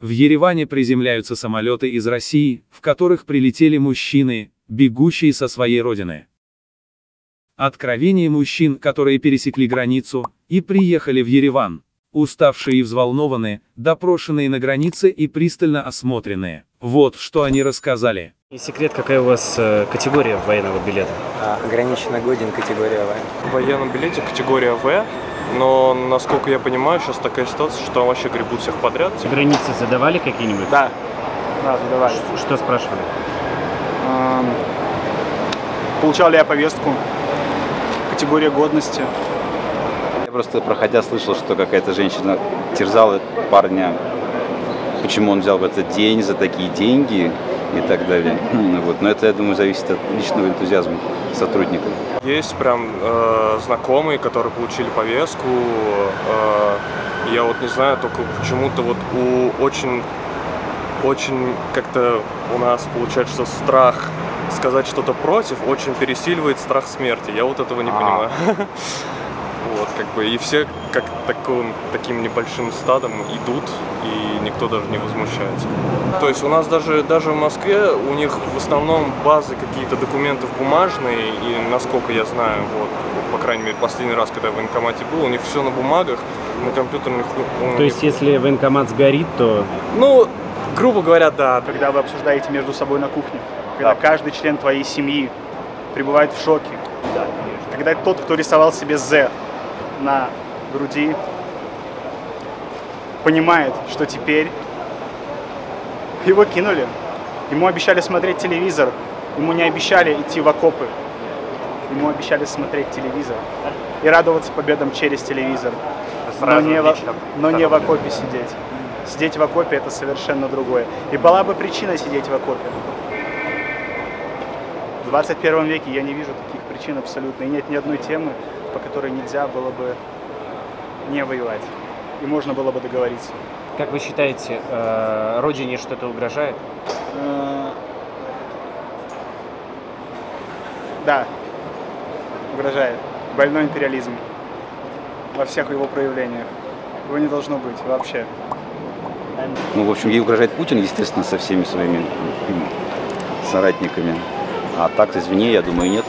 В Ереване приземляются самолеты из России, в которых прилетели мужчины, бегущие со своей родины. Откровения мужчин, которые пересекли границу и приехали в Ереван. Уставшие и взволнованные, допрошенные на границе и пристально осмотренные. Вот что они рассказали. И секрет, какая у вас э, категория военного билета? А, ограниченно годен категория В. В военном билете категория В, но, насколько я понимаю, сейчас такая ситуация, что там вообще гребут всех подряд. Границы задавали какие-нибудь? Да, да, задавали. Ш- Что спрашивали? Эм, Получал ли я повестку? Категория годности. Я просто проходя слышал, что какая-то женщина терзала парня, почему он взял в этот день за такие деньги и так далее. Вот. Но это, я думаю, зависит от личного энтузиазма сотрудника. Есть прям э, знакомые, которые получили повестку. э, я вот не знаю, только почему-то вот у очень, очень как-то у нас получается, что страх сказать что-то против очень пересиливает страх смерти. Я вот этого не А. понимаю. Вот, как бы, и все как таким, таким небольшим стадом идут, и никто даже не возмущается. То есть у нас даже, даже в Москве у них в основном базы какие-то документов бумажные, и насколько я знаю, вот, по крайней мере, последний раз, когда я в военкомате был, у них все на бумагах, на компьютерных... То есть, если военкомат сгорит, то Ну, грубо говоря, да. Когда вы обсуждаете между собой на кухне. Когда каждый член твоей семьи пребывает в шоке. Когда тот, кто рисовал себе «З» на груди, понимает, что теперь его кинули. Ему обещали смотреть телевизор. Ему не обещали идти в окопы. Ему обещали смотреть телевизор и радоваться победам через телевизор. Но не, в, но не в окопе сидеть. Сидеть в окопе это совершенно другое. И была бы причина сидеть в окопе. В 21 веке я не вижу таких причин абсолютно. И нет ни одной темы, по которой нельзя было бы не воевать. И можно было бы договориться. как вы считаете, э, родине что-то угрожает? Э, Да, угрожает. Больной империализм во всех его проявлениях. Его не должно быть вообще. Ну, в общем, ей угрожает Путин, естественно, со всеми своими соратниками. А так, извини, я думаю, нет.